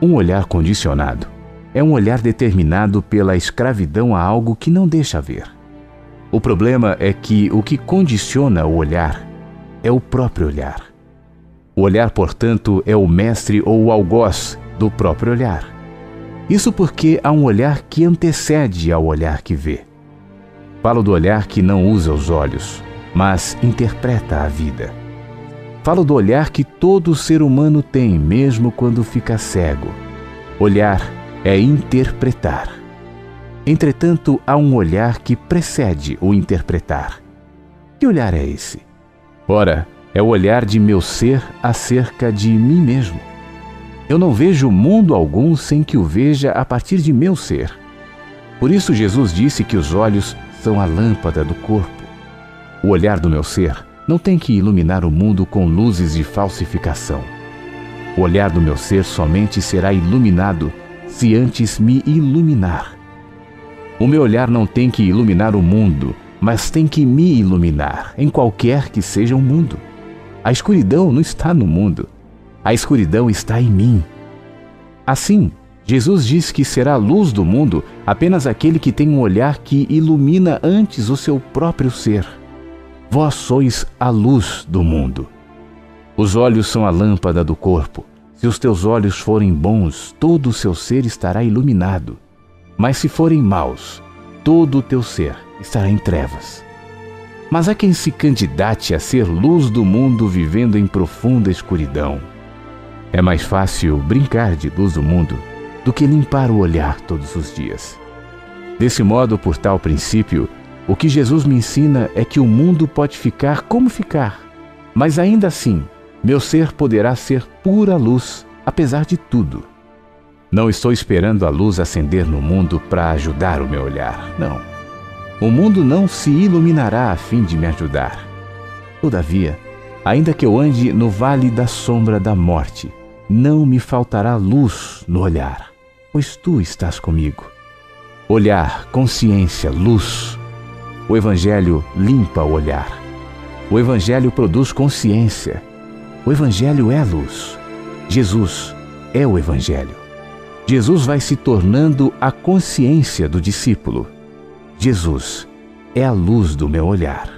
Um olhar condicionado é um olhar determinado pela escravidão a algo que não deixa ver. O problema é que o que condiciona o olhar é o próprio olhar. O olhar, portanto, é o mestre ou o algoz do próprio olhar. Isso porque há um olhar que antecede ao olhar que vê. Falo do olhar que não usa os olhos, mas interpreta a vida. Falo do olhar que todo ser humano tem, mesmo quando fica cego. Olhar é interpretar. Entretanto, há um olhar que precede o interpretar. Que olhar é esse? Ora, é o olhar de meu ser acerca de mim mesmo. Eu não vejo mundo algum sem que o veja a partir de meu ser. Por isso, Jesus disse que os olhos são a lâmpada do corpo. O olhar do meu ser não tem que iluminar o mundo com luzes de falsificação. O olhar do meu ser somente será iluminado se antes me iluminar. O meu olhar não tem que iluminar o mundo, mas tem que me iluminar, em qualquer que seja o mundo. A escuridão não está no mundo, a escuridão está em mim. Assim, Jesus diz que será a luz do mundo apenas aquele que tem um olhar que ilumina antes o seu próprio ser. Vós sois a luz do mundo. Os olhos são a lâmpada do corpo. Se os teus olhos forem bons, todo o seu ser estará iluminado. Mas se forem maus, todo o teu ser estará em trevas. Mas há quem se candidate a ser luz do mundo vivendo em profunda escuridão. É mais fácil brincar de luz do mundo do que limpar o olhar todos os dias. Desse modo, por tal princípio, o que Jesus me ensina é que o mundo pode ficar como ficar, mas ainda assim, meu ser poderá ser pura luz, apesar de tudo. Não estou esperando a luz acender no mundo para ajudar o meu olhar, não. O mundo não se iluminará a fim de me ajudar. Todavia, ainda que eu ande no vale da sombra da morte, não me faltará luz no olhar, pois tu estás comigo. Olhar, consciência, luz. O Evangelho limpa o olhar. O Evangelho produz consciência. O Evangelho é luz. Jesus é o Evangelho. Jesus vai se tornando a consciência do discípulo. Jesus é a luz do meu olhar.